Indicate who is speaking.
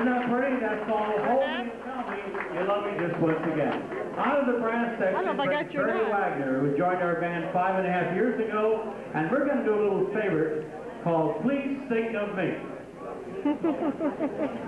Speaker 1: that pretty? That song, Hold Me and Tell Me You Love Me Just Once Again. Out of the brass
Speaker 2: I
Speaker 1: section,
Speaker 2: don't know if I got your Barry.
Speaker 1: Wagner, who joined our band five and a half years ago, and we're going to do a little favorite called Please Think of Me.